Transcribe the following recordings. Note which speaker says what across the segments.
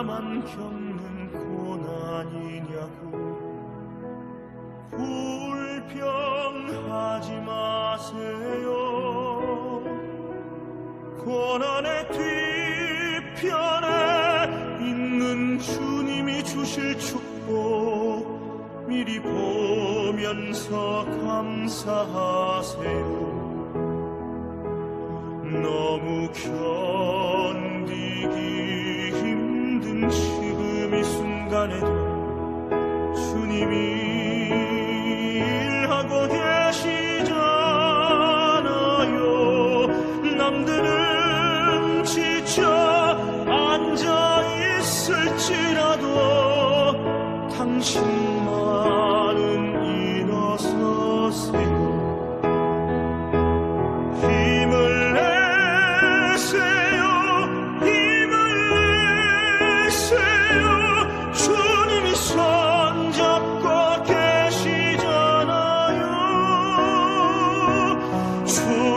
Speaker 1: 나만 겪는 고난이냐고. 불평하지 마세요. 고난의 뒤편에 있는 주님이 주실 축복 미리 보면서 감사하세요. 너무 견디기 순간에도 주님이 일하고 계시잖아요. 남들은 지쳐 앉아 있을지라도 당신 계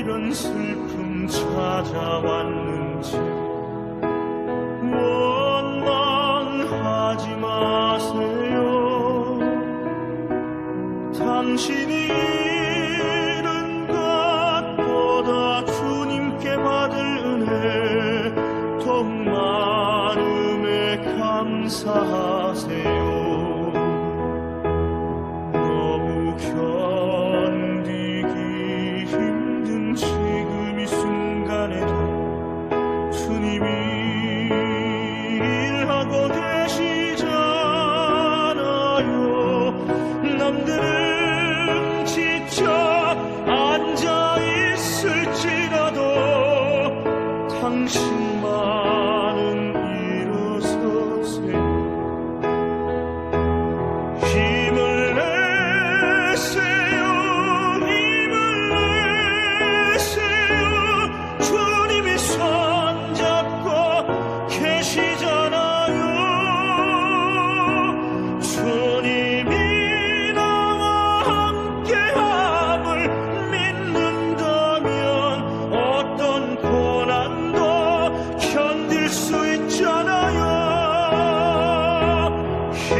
Speaker 1: 이런 슬픔 찾아왔는지. 원망하지 마세요. 당신이 잃은 것보다 주님께 받을 은혜 더욱 많음에 감사하세요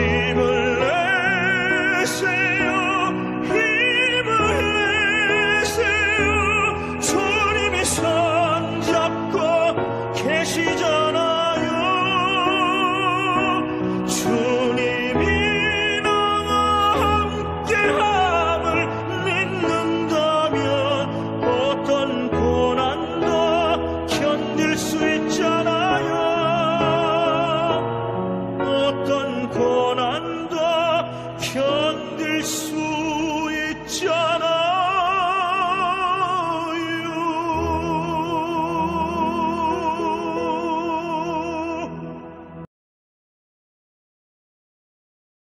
Speaker 1: table